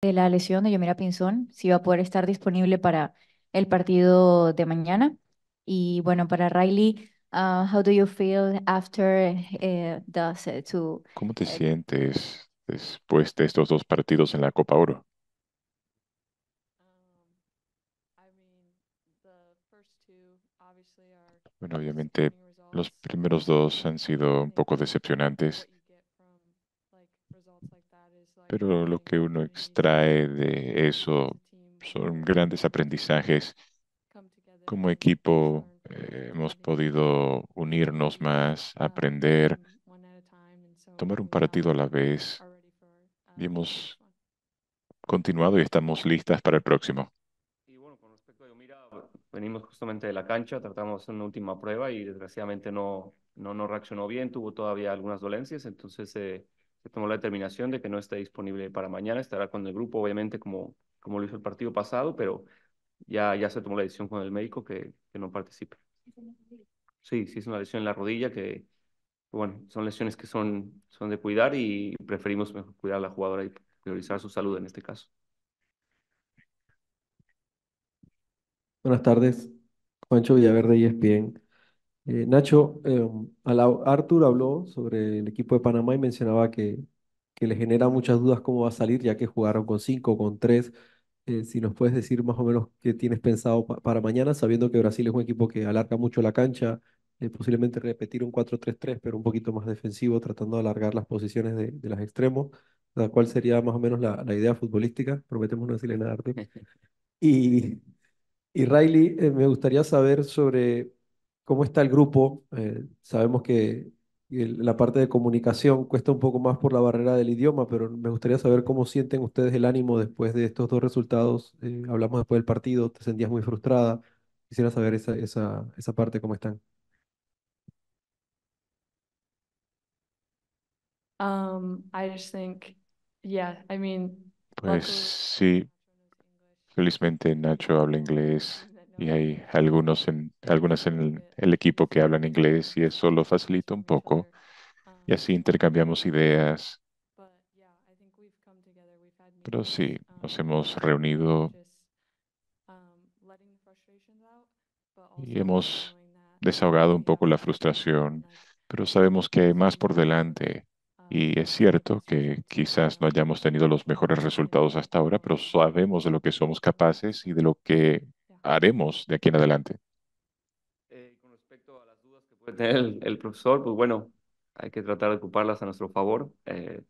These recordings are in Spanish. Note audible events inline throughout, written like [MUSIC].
de la lesión de Yomira Pinzón, si va a poder estar disponible para el partido de mañana. Y bueno, para Riley, uh, how do you feel after uh, the set to ¿Cómo te uh, sientes después de estos dos partidos en la Copa Oro? Bueno, obviamente los primeros dos han sido un poco decepcionantes, pero lo que uno extrae de eso son grandes aprendizajes. Como equipo eh, hemos podido unirnos más, aprender, tomar un partido a la vez y hemos continuado y estamos listas para el próximo. Y bueno, con respecto a Yomira, venimos justamente de la cancha, tratamos una última prueba y desgraciadamente no, no, no reaccionó bien, tuvo todavía algunas dolencias, entonces eh, se tomó la determinación de que no esté disponible para mañana, estará con el grupo obviamente como, como lo hizo el partido pasado, pero ya, ya se tomó la decisión con el médico que, que no participe. Sí, sí es una lesión en la rodilla que, bueno, son lesiones que son, son de cuidar y preferimos mejor cuidar a la jugadora y priorizar su salud en este caso. Buenas tardes, Juancho Villaverde, ESPN. Eh, Nacho, eh, Arthur habló sobre el equipo de Panamá y mencionaba que, que le genera muchas dudas cómo va a salir, ya que jugaron con cinco, con tres. Eh, si nos puedes decir más o menos qué tienes pensado pa- para mañana, sabiendo que Brasil es un equipo que alarga mucho la cancha, posiblemente repetir un cuatro tres tres, pero un poquito más defensivo, tratando de alargar las posiciones de, de los extremos. O sea, ¿Cuál sería más o menos la, la idea futbolística? Prometemos no decirle nada a Arthur. [LAUGHS] Y, y Riley, me gustaría saber sobre cómo está el grupo. Eh, sabemos que el- la parte de comunicación cuesta un poco más por la barrera del idioma, pero me gustaría saber cómo sienten ustedes el ánimo después de estos dos resultados. Eh, hablamos después del partido, te sentías muy frustrada. Quisiera saber esa, esa, esa parte, cómo están. Um, I just think, yeah, I mean, Pues luckily, sí, felizmente Nacho habla inglés y hay algunos en, algunas en el, equipo que hablan inglés y eso lo facilita un poco y así intercambiamos ideas. Pero sí, nos hemos reunido y hemos desahogado un poco la frustración, pero sabemos que hay más por delante. Y es cierto que quizás no hayamos tenido los mejores resultados hasta ahora, pero sabemos de lo que somos capaces y de lo que haremos de aquí en adelante. Eh, con respecto a las dudas que puede tener el, el profesor, pues bueno, hay que tratar de ocuparlas a nuestro favor. Eh,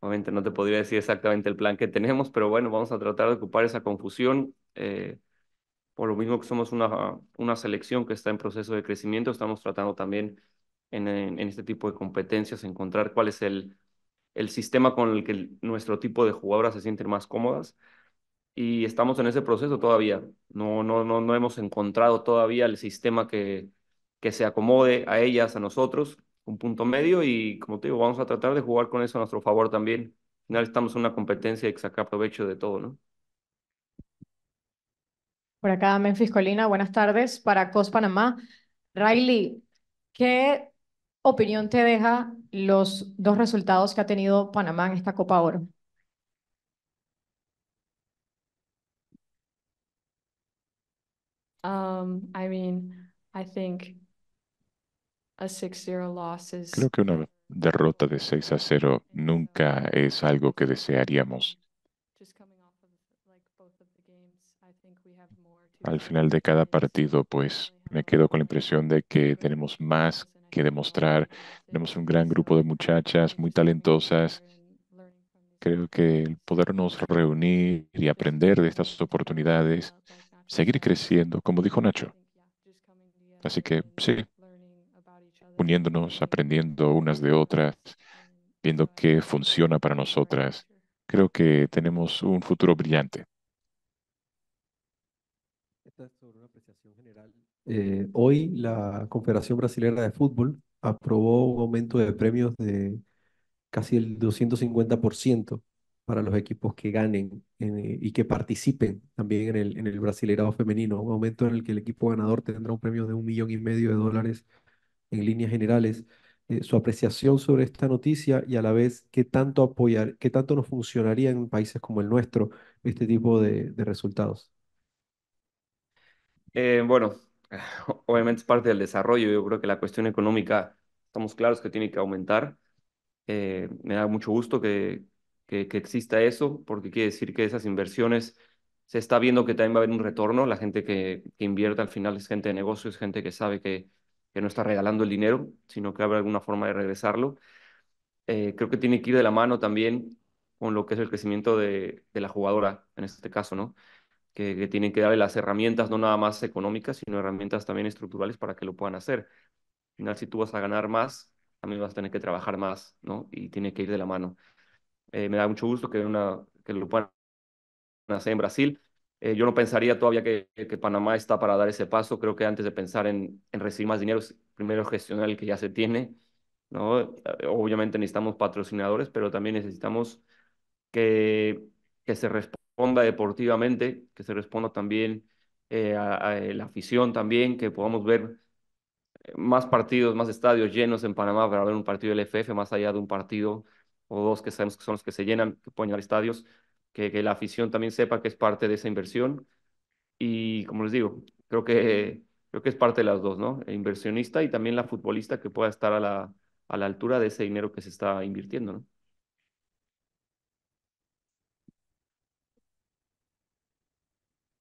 obviamente no te podría decir exactamente el plan que tenemos, pero bueno, vamos a tratar de ocupar esa confusión. Eh, por lo mismo que somos una, una selección que está en proceso de crecimiento, estamos tratando también en, en, en este tipo de competencias encontrar cuál es el, el sistema con el que el- nuestro tipo de jugadoras se sienten más cómodas y estamos en ese proceso todavía. No, no, no, no hemos encontrado todavía el sistema que, que se acomode a ellas, a nosotros, un punto medio y como te digo, vamos a tratar de jugar con eso a nuestro favor también. Al final estamos en una competencia y sacar provecho de todo, ¿no? Por acá, Memphis Colina, buenas tardes. Para COS Panamá, Riley, ¿qué opinión te deja los dos resultados que ha tenido Panamá en esta Copa Oro? Um, I mean, I think a 6-0 loss is Creo que una derrota de 6 a 0 nunca es algo que desearíamos. just coming off of like both of the games. I think we have more to Al final de cada partido, pues me quedo con la impresión de que tenemos más que demostrar. Tenemos un gran grupo de muchachas muy talentosas. Creo que el podernos reunir y aprender de estas oportunidades, seguir creciendo, como dijo Nacho. Así que sí, uniéndonos, aprendiendo unas de otras, viendo qué funciona para nosotras, creo que tenemos un futuro brillante. Esta es sobre una apreciación general. Eh, hoy la Confederación Brasilera de Fútbol aprobó un aumento de premios de casi el 250% para los equipos que ganen eh, y que participen también en el, en el Brasileirao femenino, un aumento en el que el equipo ganador tendrá un premio de un millón y medio de dólares en líneas generales. eh, su apreciación sobre esta noticia y a la vez qué tanto apoyar, qué tanto nos funcionaría en países como el nuestro este tipo de, resultados. Eh, bueno, [LAUGHS] obviamente es parte del desarrollo. Yo creo que la cuestión económica, estamos claros que tiene que aumentar. Me da mucho gusto que, que, que exista eso, porque quiere decir que esas inversiones se está viendo que también va a haber un retorno. La gente que, que invierte al final es gente de negocios, gente que sabe que, que no está regalando el dinero, sino que habrá alguna forma de regresarlo. Eh, creo que tiene que ir de la mano también con lo que es el crecimiento de, de la jugadora, en este caso, ¿no? Que, que tienen que darle las herramientas, no nada más económicas, sino herramientas también estructurales para que lo puedan hacer. Al final, si tú vas a ganar más, también vas a tener que trabajar más, ¿no? Y tiene que ir de la mano. Eh, me da mucho gusto que, una, que lo puedan hacer en Brasil. Eh, yo no pensaría todavía que, que, Panamá está para dar ese paso. Creo que antes de pensar en, en recibir más dinero, primero gestionar el que ya se tiene, ¿no? Eh, obviamente necesitamos patrocinadores, pero también necesitamos que, que se responda deportivamente, que se responda también eh, a, a, la afición también, que podamos ver más partidos, más estadios llenos en Panamá para ver un partido del FF, más allá de un partido o dos que sabemos que son los que se llenan, que pueden llenar estadios que, que la afición también sepa que es parte de esa inversión. Y como les digo, creo que, creo que es parte de las dos, ¿no? El inversionista y también la futbolista que pueda estar a la, a la altura de ese dinero que se está invirtiendo, ¿no?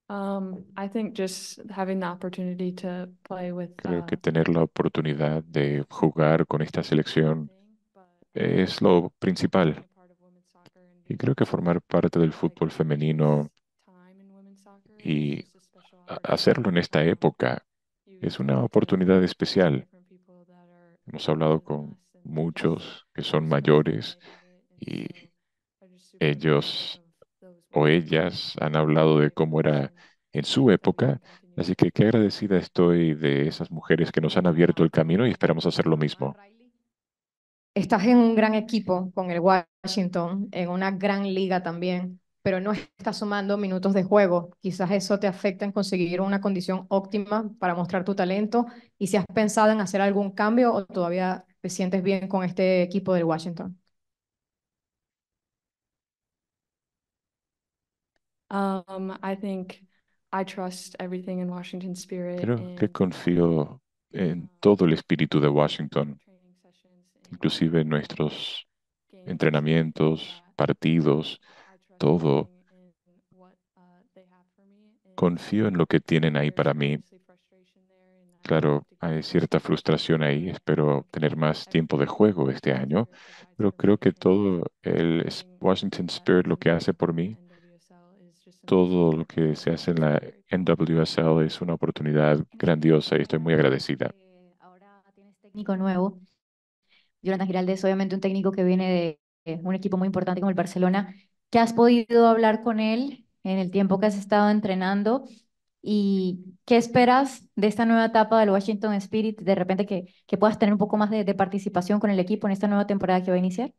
Um, I think just having the opportunity to play with, Creo que uh, tener la oportunidad de jugar con esta selección es lo principal. Y creo que formar parte del fútbol femenino y hacerlo en esta época es una oportunidad especial. Hemos hablado con muchos que son mayores y ellos o ellas han hablado de cómo era en su época. Así que qué agradecida estoy de esas mujeres que nos han abierto el camino y esperamos hacer lo mismo. Estás en un gran equipo con el Washington, en una gran liga también, pero no estás sumando minutos de juego. Quizás eso te afecta en conseguir una condición óptima para mostrar tu talento y si has pensado en hacer algún cambio o todavía te sientes bien con este equipo del Washington. Um, I think I trust everything in Washington Spirit Creo que confío en uh, todo el espíritu de Washington, inclusive en nuestros entrenamientos, partidos, todo. uh, Confío en lo que tienen ahí para mí. Claro, hay cierta frustración ahí. Espero tener más tiempo de juego este año, pero creo que todo el Washington Spirit lo que hace por mí, todo lo que se hace en la NWSL es una oportunidad grandiosa y estoy muy agradecida. Eh, Ahora tienes técnico nuevo. Jonathan Giraldes, obviamente un técnico que viene de eh, un equipo muy importante como el Barcelona. ¿Qué has podido hablar con él en el tiempo que has estado entrenando? ¿Y qué esperas de esta nueva etapa del Washington Spirit? De repente que, que puedas tener un poco más de, de participación con el equipo en esta nueva temporada que va a iniciar.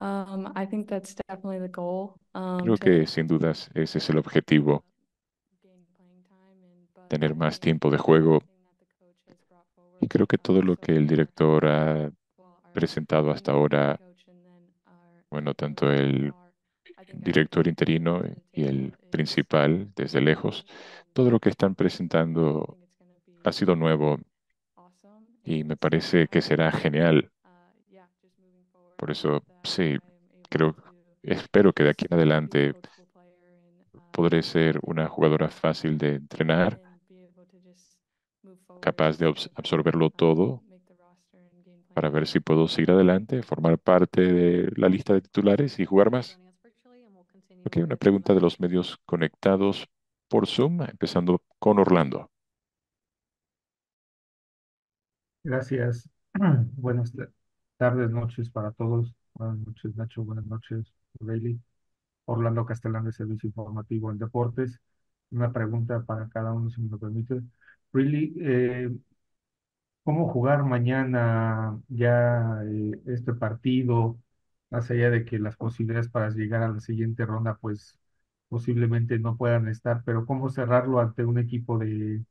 Um, I think that's definitely the goal. Um, Creo que sin dudas ese es el objetivo, tener más tiempo de juego. everything that the coach has brought forward Y creo que todo lo que el director ha presentado hasta ahora, bueno, tanto el director interino y el principal desde lejos, todo lo que están presentando ha sido nuevo y me parece que será genial. Por eso, sí, creo, espero que de aquí en adelante podré ser una jugadora fácil de entrenar, and be able to just move forward capaz de absorberlo todo para ver si puedo seguir adelante, formar parte de la lista de titulares y jugar más. Ok, una pregunta de los medios conectados por Zoom, empezando con Orlando. Gracias. [CLEARS THROAT] Buenas ta- tardes, noches para todos. Buenas noches, Nacho. Buenas noches, Bailey. Orlando Castellán de Servicio Informativo en Deportes. Una pregunta para cada uno, si me lo permite. Really, eh, ¿cómo jugar mañana ya eh, este partido? Más allá de que las posibilidades para llegar a la siguiente ronda, pues posiblemente no puedan estar, pero ¿cómo cerrarlo ante un equipo de,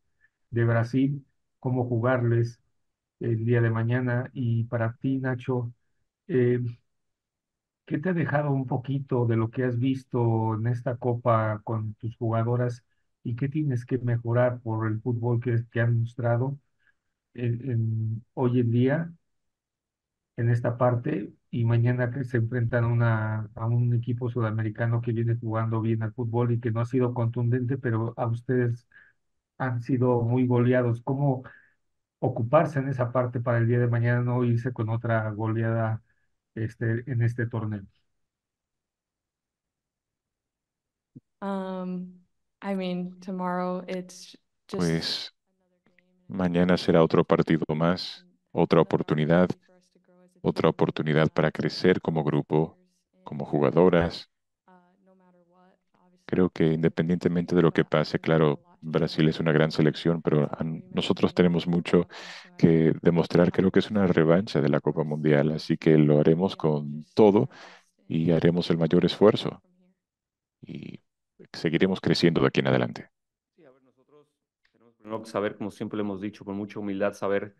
de Brasil cómo jugarles el día de mañana. Y para ti, Nacho, eh, ¿qué te ha dejado un poquito de lo que has visto en esta copa con tus jugadoras y qué tienes que mejorar por el fútbol que, que han mostrado hoy en día en esta parte y mañana que se enfrentan a una, a un equipo sudamericano que viene jugando bien al fútbol y que no ha sido contundente, pero a ustedes han sido muy goleados? ¿Cómo ocuparse en esa parte para el día de mañana no irse con otra goleada este, en este torneo? I mean, tomorrow it's just Pues mañana será otro partido más, otra oportunidad, otra oportunidad para crecer como grupo, como jugadoras. Creo que independientemente de lo que pase, claro, Brasil es una gran selección, pero nosotros tenemos mucho que demostrar. Creo que es una revancha de la Copa Mundial, así que lo haremos con todo y haremos el mayor esfuerzo y seguiremos creciendo de aquí en adelante. Sí, a ver, nosotros tenemos primero que saber, como siempre lo hemos dicho, con mucha humildad, saber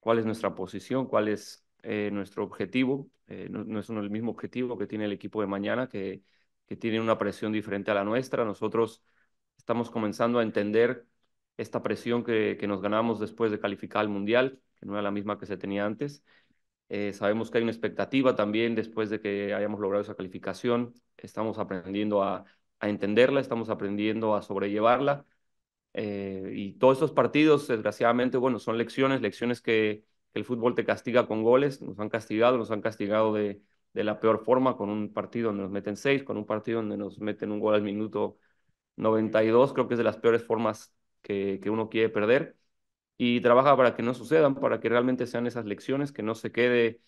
cuál es nuestra posición, cuál es eh, nuestro objetivo. Eh, no, no es uno el mismo objetivo que tiene el equipo de mañana, que, que tiene una presión diferente a la nuestra. Nosotros estamos comenzando a entender esta presión que, que nos ganamos después de calificar al Mundial, que no era la misma que se tenía antes. Eh, sabemos que hay una expectativa también después de que hayamos logrado esa calificación. Estamos aprendiendo a, a entenderla, estamos aprendiendo a sobrellevarla. Eh, y todos estos partidos, desgraciadamente, bueno, son lecciones, lecciones que, el fútbol te castiga con goles. Nos han castigado, nos han castigado de, de la peor forma, con un partido donde nos meten seis, con un partido donde nos meten un gol al minuto 92. Creo que es de las peores formas que, que uno quiere perder y trabaja para que no sucedan, para que realmente sean esas lecciones, que no se quede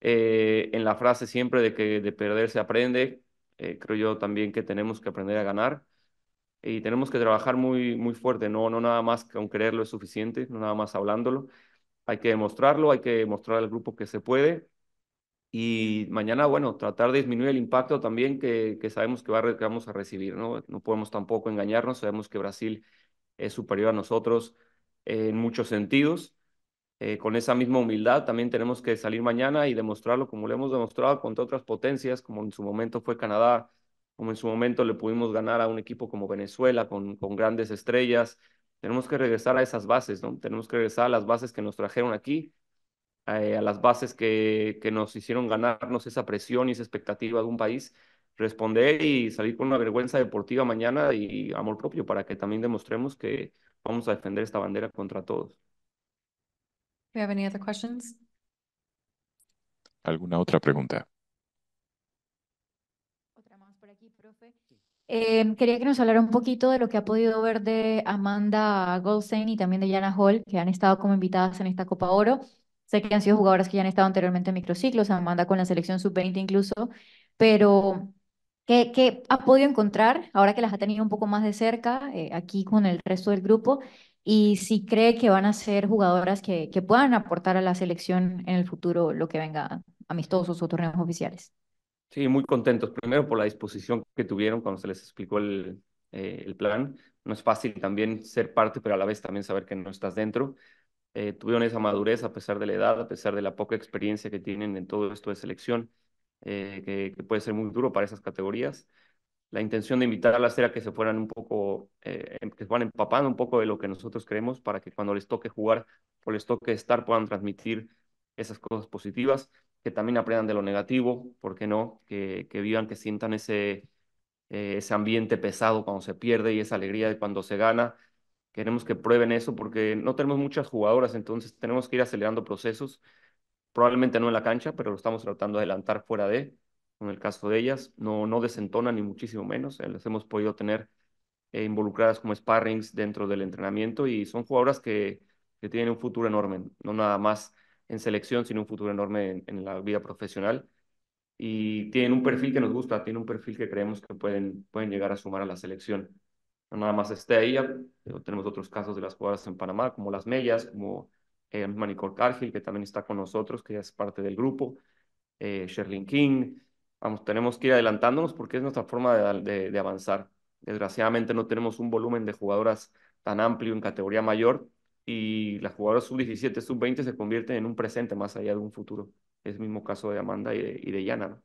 eh, en la frase siempre de que de perder se aprende. Eh, creo yo también que tenemos que aprender a ganar y tenemos que trabajar muy, muy fuerte, no, no nada más con quererlo es suficiente, no nada más hablándolo. Hay que demostrarlo, hay que mostrar al grupo que se puede y mañana, bueno, tratar de disminuir el impacto también que, que sabemos que, va, que vamos a recibir, ¿no? No podemos tampoco engañarnos, sabemos que Brasil es superior a nosotros en muchos sentidos. Eh, con esa misma humildad también tenemos que salir mañana y demostrarlo como lo hemos demostrado contra otras potencias, como en su momento fue Canadá, como en su momento le pudimos ganar a un equipo como Venezuela con, grandes estrellas. Tenemos que regresar a esas bases, ¿no? Tenemos que regresar a las bases que nos trajeron aquí, eh, a las bases que, que nos hicieron ganarnos esa presión y esa expectativa de un país, responder y salir con una vergüenza deportiva mañana y amor propio para que también demostremos que vamos a defender esta bandera contra todos. We have any other questions? ¿Alguna otra pregunta? Otra más por aquí, profe. Eh, quería que nos hablara un poquito de lo que ha podido ver de Amanda Goldstein y también de Jana Hall, que han estado como invitadas en esta Copa Oro. Sé que han sido jugadoras que ya han estado anteriormente en microciclos, Amanda con la selección sub-20 incluso, pero ¿qué, qué ha podido encontrar ahora que las ha tenido un poco más de cerca eh, aquí con el resto del grupo? Y si cree que van a ser jugadoras que, que puedan aportar a la selección en el futuro lo que venga amistosos o torneos oficiales. Sí, muy contentos. Primero por la disposición que tuvieron cuando se les explicó el, eh, el plan. No es fácil también ser parte, pero a la vez también saber que no estás dentro. Eh, tuvieron esa madurez a pesar de la edad, a pesar de la poca experiencia que tienen en todo esto de selección, eh, que, que, puede ser muy duro para esas categorías. La intención de invitarlas era que se fueran un poco, eh, que se fueran empapando un poco de lo que nosotros creemos para que cuando les toque jugar o les toque estar puedan transmitir esas cosas positivas que también aprendan de lo negativo, ¿por qué no? Que, que vivan, que sientan ese, eh, ese ambiente pesado cuando se pierde y esa alegría de cuando se gana. Queremos que prueben eso porque no tenemos muchas jugadoras, entonces tenemos que ir acelerando procesos, probablemente no en la cancha, pero lo estamos tratando de adelantar fuera de, en el caso de ellas, no, no desentonan ni muchísimo menos, eh, las hemos podido tener eh, involucradas como sparrings dentro del entrenamiento y son jugadoras que, que tienen un futuro enorme, no nada más en selección, sino un futuro enorme en, en, la vida profesional. Y tienen un perfil que nos gusta, tienen un perfil que creemos que pueden, pueden llegar a sumar a la selección. No nada más esté ella, tenemos otros casos de las jugadoras en Panamá, como las Mellas, como eh, Nicole Cargill, que también está con nosotros, que es parte del grupo, eh, Sherlyn King. Vamos, tenemos que ir adelantándonos porque es nuestra forma de, avanzar. Desgraciadamente no tenemos un volumen de jugadoras tan amplio en categoría mayor, y las jugadoras sub-17, sub-20 se convierten en un presente más allá de un futuro. Es el mismo caso de Amanda y de, y de Yana, ¿no?